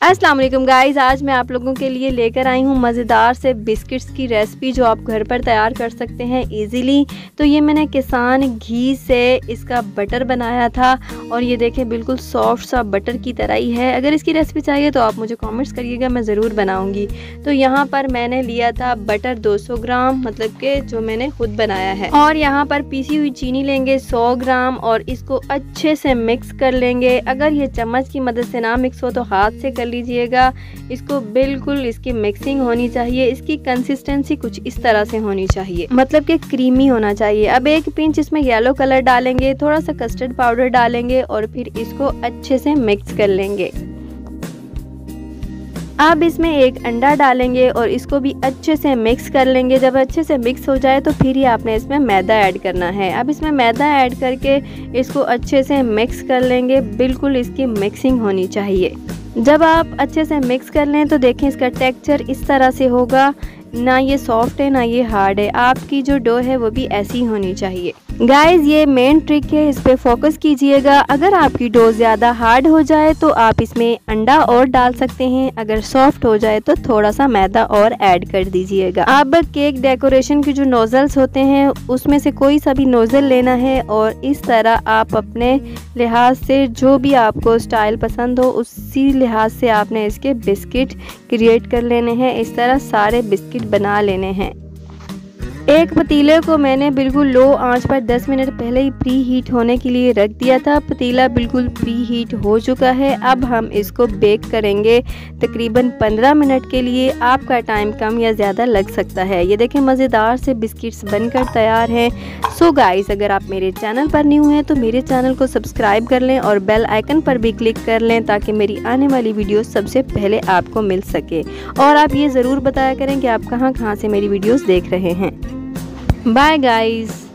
अस्सलाम वालेकुम गाइस, आज मैं आप लोगों के लिए लेकर आई हूँ मज़ेदार से बिस्किट्स की रेसिपी जो आप घर पर तैयार कर सकते हैं इजीली तो ये मैंने किसान घी से इसका बटर बनाया था और ये देखें, बिल्कुल सॉफ्ट सा बटर की तरह ही है। अगर इसकी रेसिपी चाहिए तो आप मुझे कमेंट्स करिएगा, मैं ज़रूर बनाऊँगी। तो यहाँ पर मैंने लिया था बटर दो सौ ग्राम मतलब के जो मैंने खुद बनाया है। और यहाँ पर पीसी हुई चीनी लेंगे सौ ग्राम और इसको अच्छे से मिक्स कर लेंगे। अगर ये चम्मच की मदद से ना मिक्स हो तो हाथ से कर कर लीजिएगा। इसको बिल्कुल इसकी मिक्सिंग होनी चाहिए। इसकी कंसिस्टेंसी कुछ इस तरह से होनी चाहिए। मतलब कि क्रीमी होना चाहिए। अब एक पिंच इसमें येलो कलर डालेंगे थोड़ा सा कस्टर्ड पाउडर डालेंगे और फिर इसको अच्छे से मिक्स कर लेंगे। अब इसमें एक अंडा डालेंगे और इसको भी अच्छे से मिक्स कर लेंगे। जब अच्छे से मिक्स हो जाए तो फिर ही आपने इसमें मैदा ऐड करना है। अब इसमें मैदा ऐड करके इसको अच्छे से मिक्स कर लेंगे। बिल्कुल इसकी मिक्सिंग होनी चाहिए। जब आप अच्छे से मिक्स कर लें तो देखें इसका टेक्सचर इस तरह से होगा। ना ये सॉफ्ट है, ना ये हार्ड है। आपकी जो डो है, वो भी ऐसी होनी चाहिए। गाइस ये मेन ट्रिक है, इस पर फोकस कीजिएगा। अगर आपकी डो ज़्यादा हार्ड हो जाए तो आप इसमें अंडा और डाल सकते हैं। अगर सॉफ्ट हो जाए तो थोड़ा सा मैदा और ऐड कर दीजिएगा। अब केक डेकोरेशन के जो नोज़ल्स होते हैं, उसमें से कोई सा भी नोज़ल लेना है और इस तरह आप अपने लिहाज से जो भी आपको स्टाइल पसंद हो, उसी लिहाज से आपने इसके बिस्किट क्रिएट कर लेने हैं। इस तरह सारे बिस्किट बना लेने हैं। एक पतीले को मैंने बिल्कुल लो आँच पर 10 मिनट पहले ही प्री हीट होने के लिए रख दिया था। पतीला बिल्कुल प्री हीट हो चुका है। अब हम इसको बेक करेंगे तकरीबन 15 मिनट के लिए। आपका टाइम कम या ज़्यादा लग सकता है। ये देखें, मज़ेदार से बिस्किट्स बनकर तैयार हैं। सो गाइस अगर आप मेरे चैनल पर न्यू हैं तो मेरे चैनल को सब्सक्राइब कर लें और बेल आइकन पर भी क्लिक कर लें ताकि मेरी आने वाली वीडियो सबसे पहले आपको मिल सके। और आप ये ज़रूर बताया करें कि आप कहाँ कहाँ से मेरी वीडियोज़ देख रहे हैं। Bye guys.